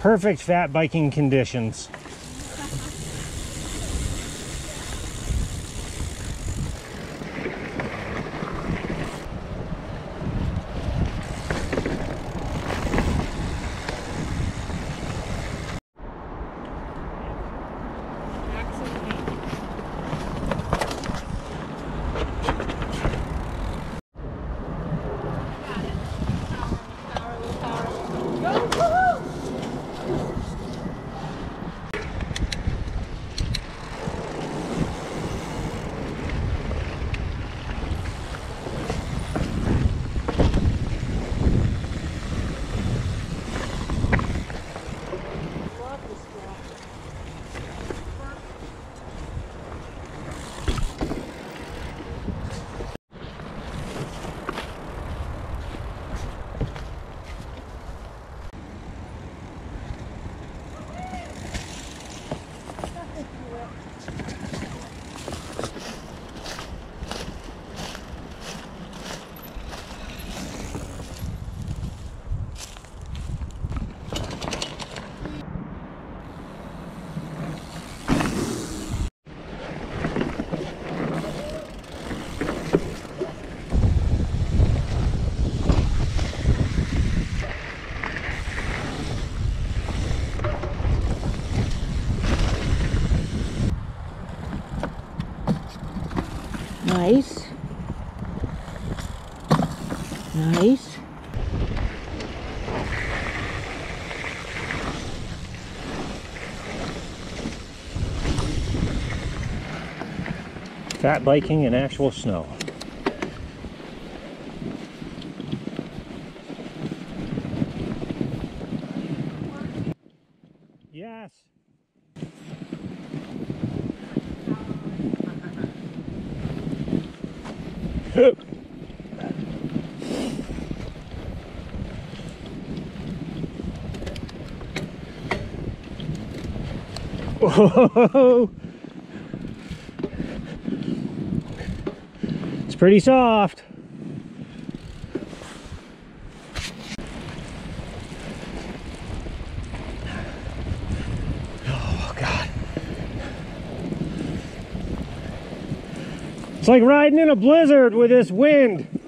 perfect fat biking conditions. Nice. Nice. Fat biking in actual snow. Yes. Whoa. It's pretty soft. It's like riding in a blizzard with this wind.